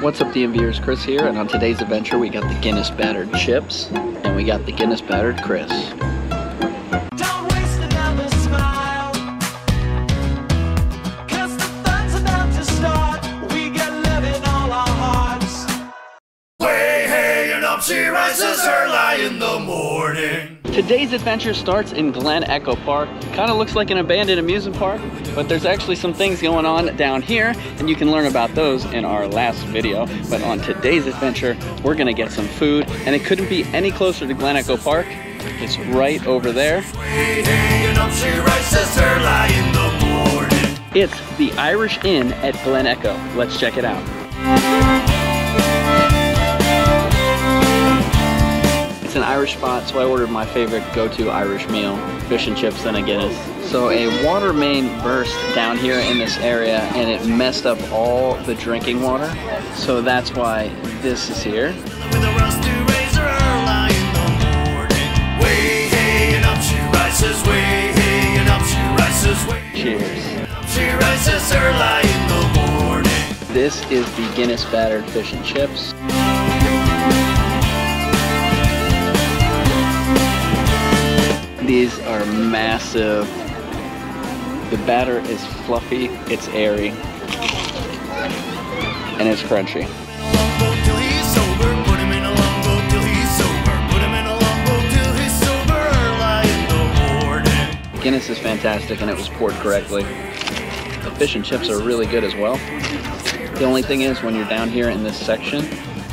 What's up DMVers, Chris here, and on today's adventure we got the Guinness Battered Chips, and we got the Guinness Battered Chris. Don't waste another smile. 'Cause the fun's about to start. We got love in all our hearts. Way hanging up, she rises early in the morning. Today's adventure starts in Glen Echo Park. Kind of looks like an abandoned amusement park, but there's actually some things going on down here, and you can learn about those in our last video. But on today's adventure, we're gonna get some food, and it couldn't be any closer to Glen Echo Park. It's right over there. It's the Irish Inn at Glen Echo. Let's check it out. Irish spot, so I ordered my favorite go-to Irish meal, fish and chips and a Guinness. So a water main burst down here in this area and it messed up all the drinking water. So that's why this is here. With a rusty razor early in the morning. Way hanging up, she rises. Way hanging up, she rises. Way Cheers. she rises early in the morning. This is the Guinness battered fish and chips. These are massive. The batter is fluffy, it's airy, and it's crunchy. Guinness is fantastic and it was poured correctly. The fish and chips are really good as well. The only thing is when you're down here in this section,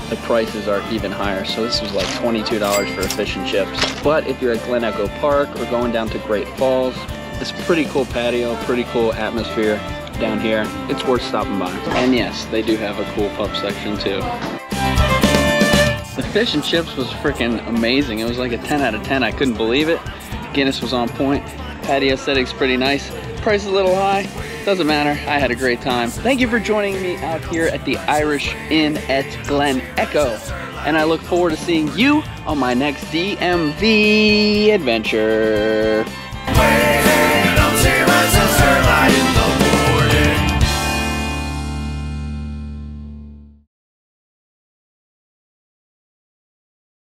the prices are even higher. So this was like $22 for a fish and chips. But if you're at Glen Echo Park or going down to Great Falls, it's pretty cool patio, pretty cool atmosphere down here. It's worth stopping by. And yes, they do have a cool pub section too. The fish and chips was freaking amazing. It was like a 10 out of 10. I couldn't believe it. Guinness was on point. Patio setting's pretty nice. Price a little high. Doesn't matter. I had a great time. Thank you for joining me out here at the Irish Inn at Glen Echo. And I look forward to seeing you on my next DMV adventure.